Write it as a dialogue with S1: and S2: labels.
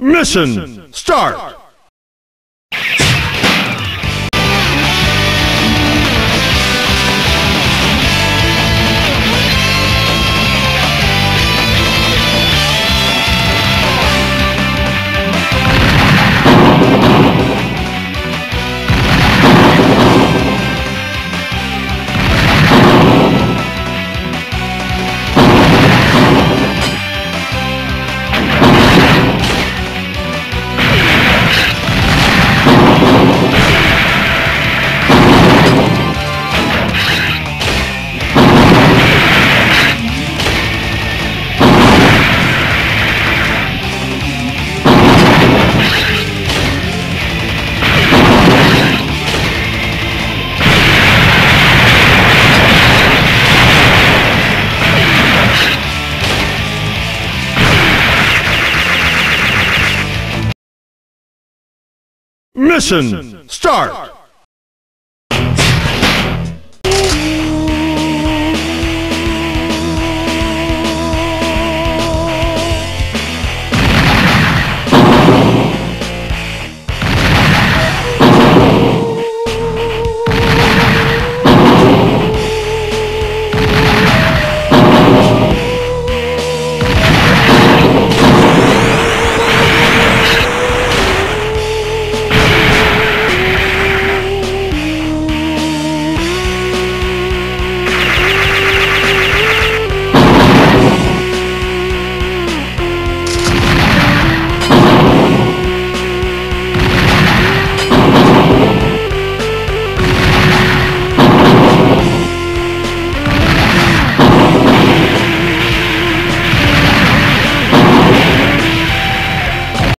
S1: Mission start! Mission start!